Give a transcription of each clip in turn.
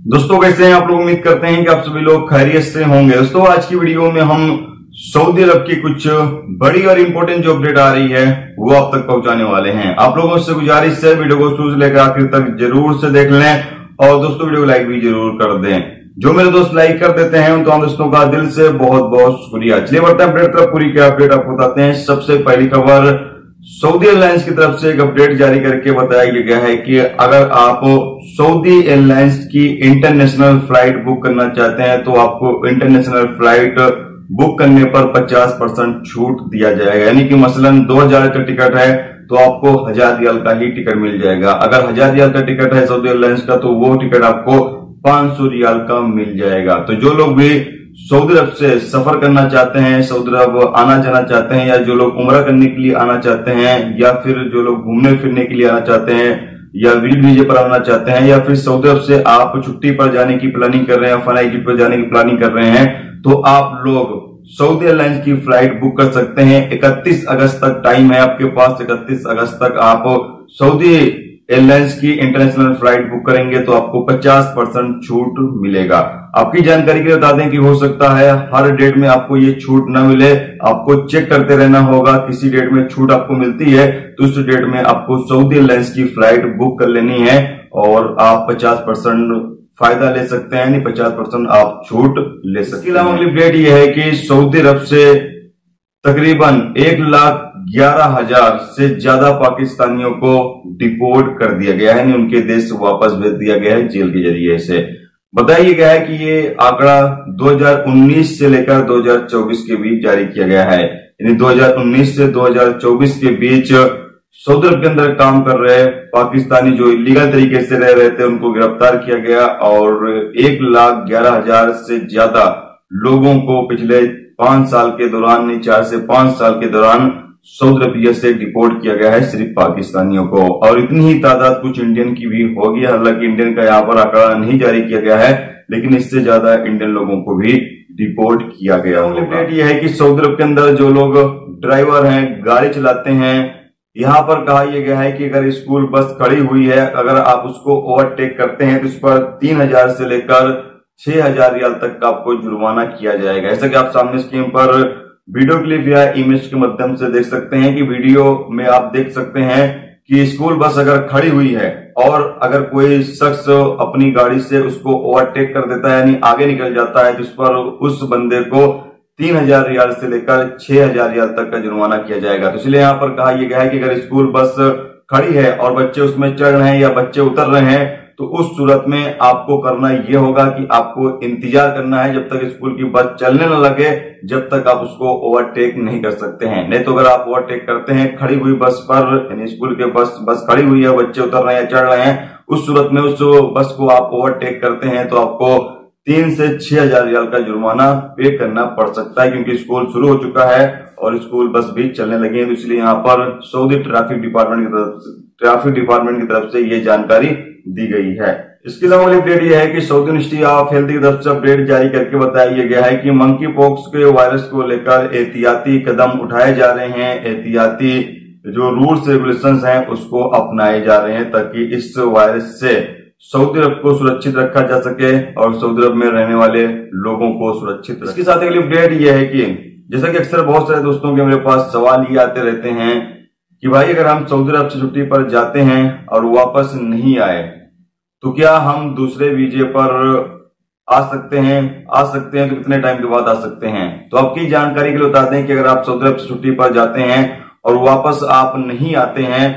दोस्तों, कैसे हैं आप लोग? उम्मीद करते हैं कि आप सभी लोग खैरियत से होंगे। दोस्तों, आज की वीडियो में हम सऊदी अरब की कुछ बड़ी और इंपॉर्टेंट जो अपडेट आ रही है, वो आप तक पहुँचाने वाले हैं। आप लोगों से गुजारिश है, वीडियो को शुरू लेकर आखिर तक ज़रूर से देख लें और दोस्तों, वीडियो लाइक भी ज़रूर कर दें। जो मेरे दोस्त लाइक कर देते हैं उन तमाम दोस्तों का दिल से बहुत बहुत शुक्रिया। चलिए बढ़ते हैं अपडेट पूरी क्या अपडेट आपको बताते हैं। सबसे पहली खबर सऊदी एयरलाइंस की तरफ़ से एक अपडेट जारी करके बताया गया है कि अगर आप सऊदी एयरलाइंस की इंटरनेशनल फ़्लाइट बुक करना चाहते हैं तो आपको इंटरनेशनल फ़्लाइट बुक करने पर 50 परसेंट छूट दिया जाएगा। यानी कि मसलन 2000 का टिकट है तो आपको हज़ार रियाल का ही टिकट मिल जाएगा। अगर हज़ार रियाल का टिकट है सऊदी एयरलाइंस का तो वो टिकट आपको 500 रियाल का मिल जाएगा। तो जो लोग भी सऊदी अरब से सफ़र करना चाहते हैं, सऊदी अरब आना जाना चाहते हैं, या जो लोग उम्र करने के लिए आना चाहते हैं, या फिर जो लोग घूमने फिरने के लिए आना चाहते हैं, या विज़िट वीजे पर आना चाहते हैं, या फिर सऊदी अरब से आप छुट्टी पर जाने की प्लानिंग कर रहे हैं फना पर जाने की प्लानिंग कर रहे हैं तो आप लोग सऊदी एयरलाइंस की फ़्लाइट बुक कर सकते हैं। 31 अगस्त तक टाइम है आपके पास 31 अगस्त तक आप सऊदी एयरलाइंस की इंटरनेशनल फ़्लाइट बुक करेंगे तो आपको 50 परसेंट छूट मिलेगा। आपकी जानकारी के लिए बता दें कि हो सकता है हर डेट में आपको ये छूट न मिले। आपको चेक करते रहना होगा किसी डेट में छूट आपको मिलती है तो उस डेट में आपको सऊदी एयरलाइंस की फ़्लाइट बुक कर लेनी है और आप 50 परसेंट फ़ायदा ले सकते हैं यानी 50 परसेंट आप छूट ले सकते हैं। अगली अपडेट यह है कि सऊदी अरब से तकरीबन एक लाख ग्यारह हज़ार से ज़्यादा पाकिस्तानियों को डिपोर्ट कर दिया गया है। उनके देश वापस भेज दिया गया है जेल के ज़रिए से बताया गया है कि ये आंकड़ा 2019 से लेकर 2024 के बीच जारी किया गया है। यानी 2019 से 2024 के बीच सऊदी के अंदर काम कर रहे पाकिस्तानी जो इलीगल तरीके से रह रहे थे, उनको गिरफ़्तार किया गया और एक लाख ग्यारह हज़ार से ज़्यादा लोगों को पिछले पाँच साल के दौरान चार से पाँच साल के दौरान सऊदी अरबिया से डिपोर्ट किया गया है सिर्फ़ पाकिस्तानियों को। और इतनी ही तादाद कुछ इंडियन की भी होगी, हालाँकि इंडियन का यहाँ पर आंकड़ा नहीं जारी किया गया है, लेकिन इससे ज़्यादा इंडियन लोगों को भी डिपोर्ट किया गया अपडेट यह है कि सऊदी अरब के अंदर जो लोग ड्राइवर हैं, गाड़ी चलाते हैं, यहाँ पर कहा यह गया है कि अगर स्कूल बस खड़ी हुई है, अगर आप उसको ओवरटेक करते हैं तो इस पर तीन हज़ार से लेकर छह हज़ार रियाल तक का आपको जुर्माना किया जाएगा। ऐसा कि आप सामने स्क्रीन पर वीडियो क्लिप या इमेज के माध्यम से देख सकते हैं कि वीडियो में आप देख सकते हैं कि स्कूल बस अगर खड़ी हुई है और अगर कोई शख्स अपनी गाड़ी से उसको ओवरटेक कर देता है, यानी आगे निकल जाता है उस पर उस बंदे को तीन हज़ार रियाल से लेकर छह हज़ार रियाल तक का जुर्माना किया जाएगा। तो इसलिए यहाँ पर कहा यह गया है कि अगर स्कूल बस खड़ी है और बच्चे उसमें चढ़ रहे हैं या बच्चे उतर रहे हैं तो उस सूरत में आपको करना यह होगा कि आपको इंतज़ार करना है जब तक स्कूल की बस चलने न लगे, जब तक आप उसको ओवरटेक नहीं कर सकते हैं। नहीं तो अगर आप ओवरटेक करते हैं, खड़ी हुई बस पर, यानी स्कूल के बस बस खड़ी हुई है, बच्चे उतर रहे हैं, चढ़ रहे हैं, उस सूरत में उस बस को आप ओवरटेक करते हैं तो आपको तीन से छह हज़ार रियाल का जुर्माना पे करना पड़ सकता है, क्योंकि स्कूल शुरू हो चुका है और स्कूल बस भी चलने लगे हैं। तो इसलिए यहाँ पर सऊदी ट्रैफ़िक डिपार्टमेंट की तरफ़ ट्रैफ़िक डिपार्टमेंट की तरफ़ से ये जानकारी दी गई है। इसके अलावा वाली अपडेट यह है कि साउथ मिनिस्ट्री ऑफ़ हेल्थ की तरफ़ से अपडेट जारी करके बताया गया है कि मंकी पॉक्स के वायरस को लेकर एहतियाती कदम उठाए जा रहे हैं। एहतियाती जो रूल्स रेगुलेशन हैं, उसको अपनाए जा रहे हैं ताकि इस वायरस से सऊदी अरब को सुरक्षित रखा जा सके और सऊदी अरब में रहने वाले लोगों को सुरक्षित इसके साथ अगली अपडेट यह है कि जैसा कि अक्सर बहुत सारे दोस्तों के मेरे पास सवाल ये आते रहते हैं कि भाई, अगर हम सऊदी अरब से छुट्टी पर जाते हैं और वापस नहीं आए तो क्या हम दूसरे वीजे पर आ सकते हैं? आ सकते हैं तो कितने टाइम के बाद आ सकते हैं? तो आपकी जानकारी के लिए बता दें कि अगर आप सऊदी अरब से छुट्टी पर जाते हैं और वापस आप नहीं आते हैं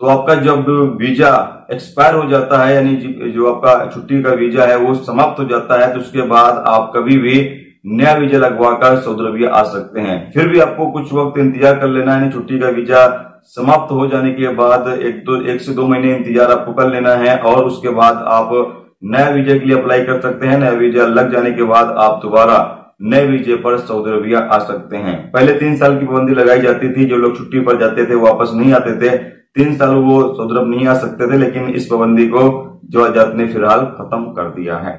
तो आपका जब वीज़ा एक्सपायर हो जाता है, यानी जो आपका छुट्टी का वीज़ा है, वो समाप्त हो जाता है तो उसके बाद आप कभी भी नया वीज़ा लगवाकर सऊदी अरबिया आ सकते हैं। फिर भी आपको कुछ वक्त इंतज़ार कर लेना है छुट्टी का वीज़ा समाप्त हो जाने के बाद एक दो, एक से दो महीने इंतज़ार आपको कर लेना है और उसके बाद आप नया वीज़ा के लिए अप्लाई कर सकते हैं। नया वीज़ा लग जाने के बाद आप दोबारा नए वीजे पर सऊदी अरबिया आ सकते हैं। पहले तीन साल की पाबंदी लगाई जाती थी, जो लोग छुट्टी पर जाते थे वापस नहीं आते थे। तीन साल वो सऊदी अरब नहीं आ सकते थे, लेकिन इस पाबंदी को जो आज़ाद ने फ़िलहाल खत्म कर दिया है।